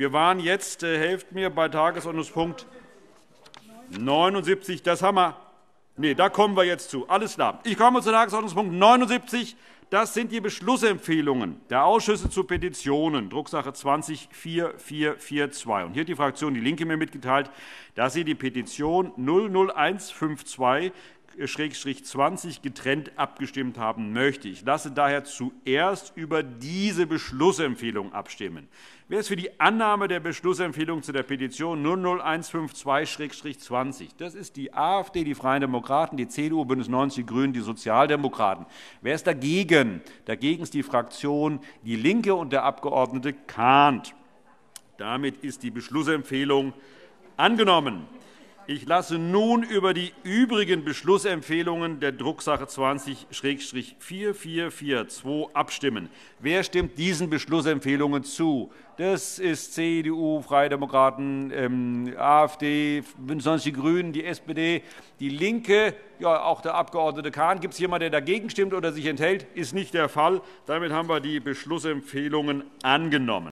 Wir waren jetzt, äh, helft mir, bei Tagesordnungspunkt 79. Das haben wir. Nee, da kommen wir jetzt zu. Alles klar. Ich komme zu Tagesordnungspunkt 79. Das sind die Beschlussempfehlungen der Ausschüsse zu Petitionen, Drucksache 20-4442. Und hier hat die Fraktion DIE LINKE mir mitgeteilt, dass sie die Petition 00152 20 getrennt abgestimmt haben möchte. Ich lasse daher zuerst über diese Beschlussempfehlung abstimmen. Wer ist für die Annahme der Beschlussempfehlung zu der Petition 00152-20? Das ist die AfD, die Freien Demokraten, die CDU, BÜNDNIS 90 die GRÜNEN, die Sozialdemokraten. Wer ist dagegen? Dagegen ist die Fraktion DIE LINKE und der Abg. Kahnt. Damit ist die Beschlussempfehlung angenommen. Ich lasse nun über die übrigen Beschlussempfehlungen der Drucksache 20-4442 abstimmen. Wer stimmt diesen Beschlussempfehlungen zu? Das ist CDU, Freie Demokraten, ähm, AfD, BÜNDNIS 90 die GRÜNEN, die SPD, DIE LINKE, ja, auch der Abg. Kahn. Gibt es jemanden, der dagegen stimmt oder sich enthält? Das ist nicht der Fall. Damit haben wir die Beschlussempfehlungen angenommen.